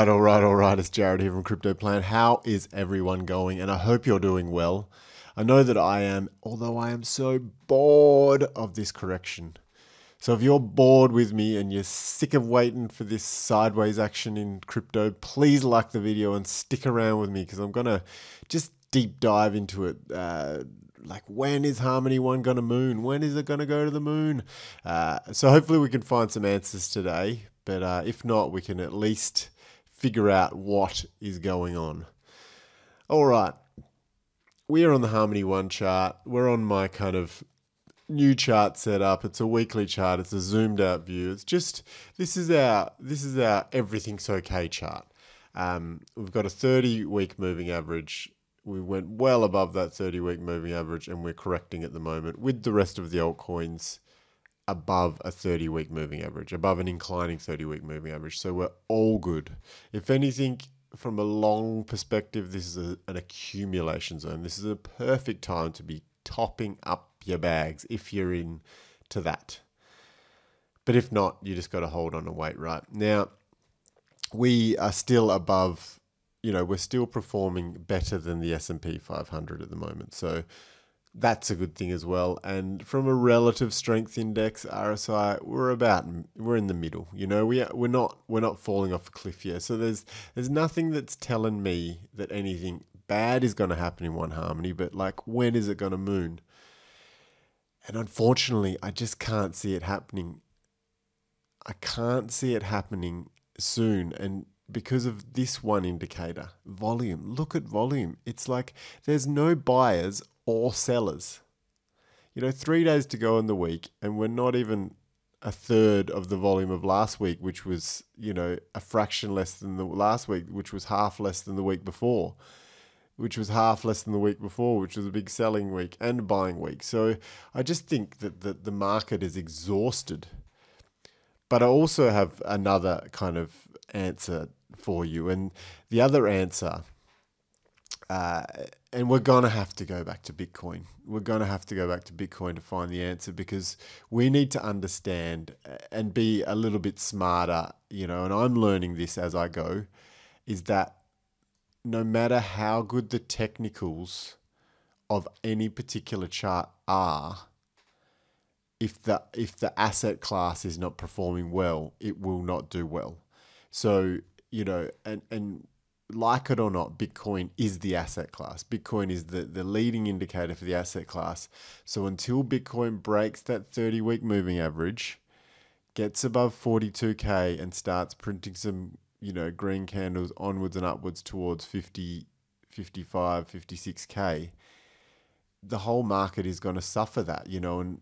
right, all right, all right. It's Jared here from Crypto Plan. How is everyone going? And I hope you're doing well. I know that I am, although I am so bored of this correction. So if you're bored with me and you're sick of waiting for this sideways action in crypto, please like the video and stick around with me because I'm going to just deep dive into it. Uh, like when is Harmony One going to moon? When is it going to go to the moon? Uh, so hopefully we can find some answers today. But uh, if not, we can at least figure out what is going on. All right. We are on the Harmony One chart. We're on my kind of new chart setup. It's a weekly chart. It's a zoomed out view. It's just this is our this is our everything's okay chart. Um, we've got a 30 week moving average. We went well above that 30 week moving average, and we're correcting at the moment with the rest of the altcoins above a 30 week moving average, above an inclining 30 week moving average. So we're all good. If anything, from a long perspective, this is a, an accumulation zone. This is a perfect time to be topping up your bags if you're in to that. But if not, you just got to hold on and wait, right? Now, we are still above, you know, we're still performing better than the S&P 500 at the moment. So that's a good thing as well. And from a relative strength index, RSI, we're about we're in the middle. You know, we we're not we're not falling off a cliff here. So there's there's nothing that's telling me that anything bad is going to happen in one harmony. But like, when is it going to moon? And unfortunately, I just can't see it happening. I can't see it happening soon. And because of this one indicator, volume. Look at volume. It's like there's no buyers or sellers. You know, three days to go in the week, and we're not even a third of the volume of last week, which was, you know, a fraction less than the last week, which was half less than the week before, which was half less than the week before, which was a big selling week and buying week. So I just think that the, the market is exhausted. But I also have another kind of answer for you. And the other answer uh, and we're going to have to go back to Bitcoin. We're going to have to go back to Bitcoin to find the answer because we need to understand and be a little bit smarter, you know, and I'm learning this as I go, is that no matter how good the technicals of any particular chart are, if the if the asset class is not performing well, it will not do well. So, you know, and and like it or not, Bitcoin is the asset class. Bitcoin is the, the leading indicator for the asset class. So until Bitcoin breaks that 30 week moving average, gets above 42K and starts printing some, you know, green candles onwards and upwards towards 50, 55, 56K, the whole market is going to suffer that, you know, and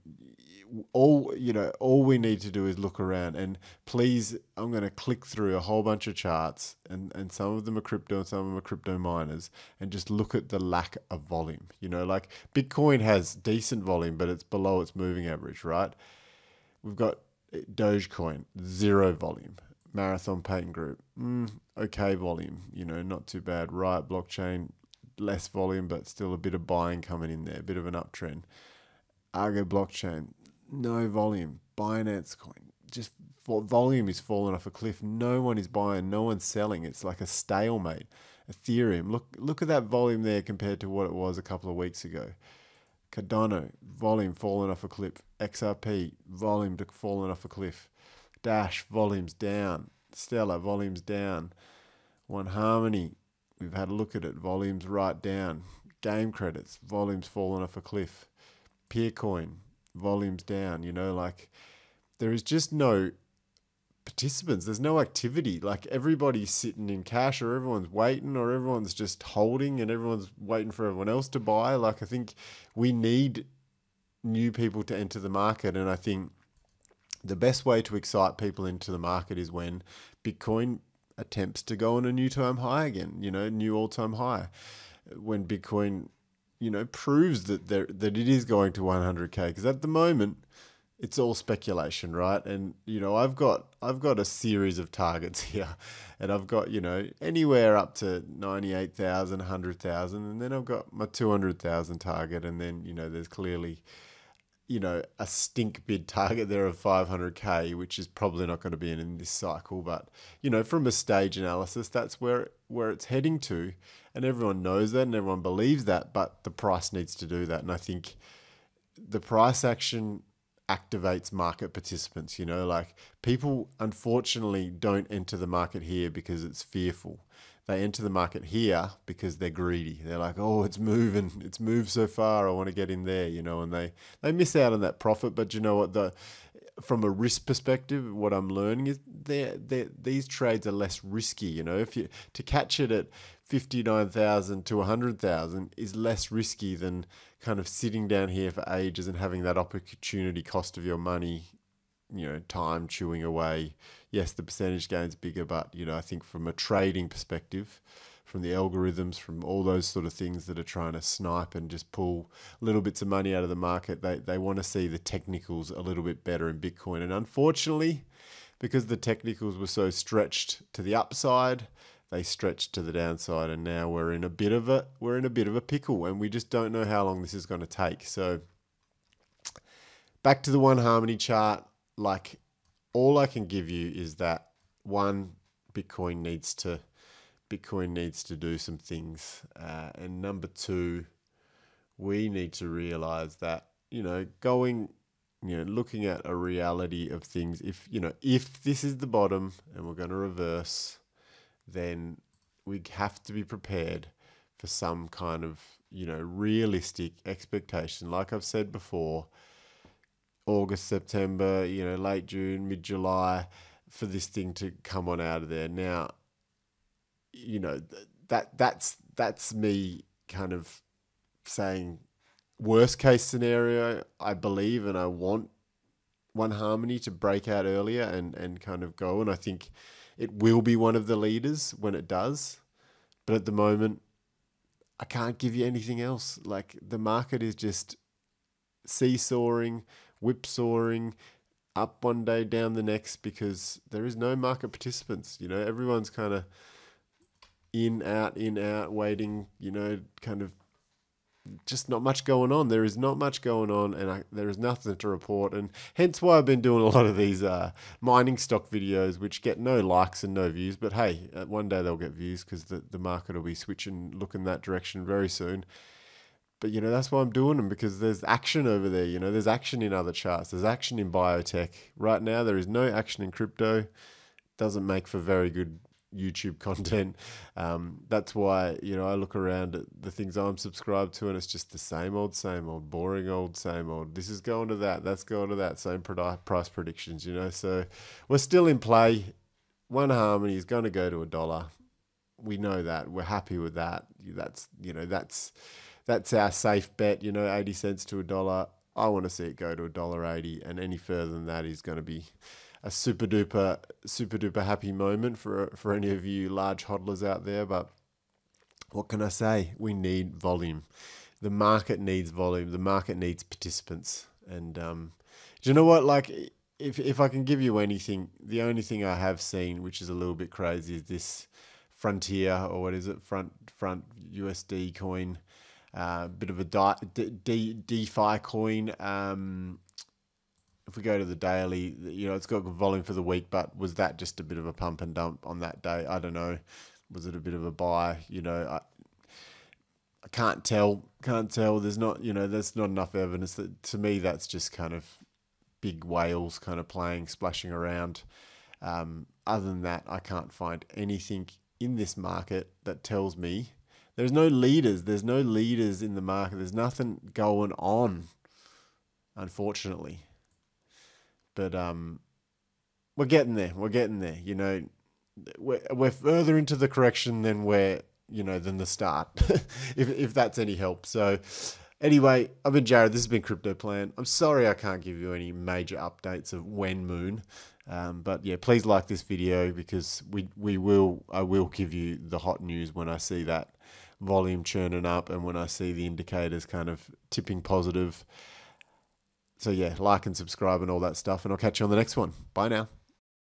all you know all we need to do is look around and please i'm going to click through a whole bunch of charts and and some of them are crypto and some of them are crypto miners and just look at the lack of volume you know like bitcoin has decent volume but it's below its moving average right? We've got dogecoin zero volume. Marathon patent group mm, okay volume you know not too bad. Riot blockchain less volume but still a bit of buying coming in there a bit of an uptrend Argo blockchain, no volume. Binance coin, just volume is falling off a cliff. No one is buying, no one's selling. It's like a stalemate. Ethereum, look look at that volume there compared to what it was a couple of weeks ago. Cardano, volume falling off a cliff. XRP, volume to falling off a cliff. Dash, volumes down. Stellar, volumes down. One Harmony, we've had a look at it. Volumes right down. Game credits, volumes falling off a cliff. Peercoin, volumes down, you know, like there is just no participants. There's no activity. Like everybody's sitting in cash or everyone's waiting or everyone's just holding and everyone's waiting for everyone else to buy. Like I think we need new people to enter the market and I think the best way to excite people into the market is when Bitcoin attempts to go on a new time high again, you know, new all-time high. When Bitcoin you know, proves that there that it is going to 100k. Because at the moment, it's all speculation, right? And you know, I've got I've got a series of targets here, and I've got you know anywhere up to 98,000, 100,000, and then I've got my 200,000 target, and then you know there's clearly you know, a stink bid target there of 500k, which is probably not going to be in, in this cycle. But you know, from a stage analysis, that's where where it's heading to, and everyone knows that and everyone believes that. But the price needs to do that, and I think the price action activates market participants. You know, like people unfortunately don't enter the market here because it's fearful they enter the market here because they're greedy. They're like, oh, it's moving, it's moved so far. I want to get in there, you know, and they they miss out on that profit. But you know what? The from a risk perspective, what I'm learning is they they these trades are less risky. You know, if you to catch it at fifty nine thousand to hundred thousand is less risky than kind of sitting down here for ages and having that opportunity cost of your money you know time chewing away. Yes, the percentage gain's bigger, but you know I think from a trading perspective, from the algorithms, from all those sort of things that are trying to snipe and just pull little bits of money out of the market, they they want to see the technicals a little bit better in Bitcoin. And unfortunately, because the technicals were so stretched to the upside, they stretched to the downside, and now we're in a bit of a we're in a bit of a pickle, and we just don't know how long this is going to take. So back to the one harmony chart like all I can give you is that one Bitcoin needs to Bitcoin needs to do some things, uh, and number two, we need to realize that you know going you know looking at a reality of things. If you know if this is the bottom and we're going to reverse, then we have to be prepared for some kind of you know realistic expectation. Like I've said before August, September, you know, late June, mid July for this thing to come on out of there. Now, you know, that that's that's me kind of saying worst case scenario, I believe and I want one harmony to break out earlier and, and kind of go. And I think it will be one of the leaders when it does. But at the moment, I can't give you anything else. Like the market is just seesawing whipsawing up one day, down the next, because there is no market participants. You know, everyone's kind of in, out, in, out, waiting, you know, kind of just not much going on. There is not much going on, and I, there is nothing to report. And hence why I've been doing a lot of these uh, mining stock videos, which get no likes and no views. But hey, uh, one day they'll get views because the, the market will be switching, looking that direction very soon. But you know that's why I'm doing them because there's action over there. You know, there's action in other charts. There's action in biotech. Right now, there is no action in crypto. Doesn't make for very good YouTube content. Um, that's why you know I look around at the things I'm subscribed to, and it's just the same old, same old, boring old, same old. This is going to that. That's going to that. Same price predictions. You know, so we're still in play. One harmony is going to go to a dollar. We know that. We're happy with that. That's you know that's that's our safe bet. You know, eighty cents to a dollar. I want to see it go to a dollar eighty, and any further than that is going to be a super duper super duper happy moment for for any of you large hodlers out there. But what can I say? We need volume. The market needs volume. The market needs participants. And um, do you know what? Like, if if I can give you anything, the only thing I have seen, which is a little bit crazy, is this Frontier or what is it? Front Front USD coin uh, bit of a DeFi coin. Um, if we go to the daily, you know, it's got volume for the week, but was that just a bit of a pump and dump on that day? I don't know. Was it a bit of a buy? You know, I, I can't tell. Can't tell. There's not, you know, there's not enough evidence that to me that's just kind of big whales kind of playing, splashing around. Um, other than that, I can't find anything in this market that tells me there's no leaders. There's no leaders in the market. There's nothing going on, unfortunately. But um, we're getting there. We're getting there. You know, we're we're further into the correction than we're you know than the start, if if that's any help. So. Anyway, I've been Jared. This has been Crypto Plan. I'm sorry I can't give you any major updates of when Moon, um, but yeah, please like this video because we we will I will give you the hot news when I see that volume churning up and when I see the indicators kind of tipping positive. So, yeah, like and subscribe and all that stuff. And I'll catch you on the next one. Bye now.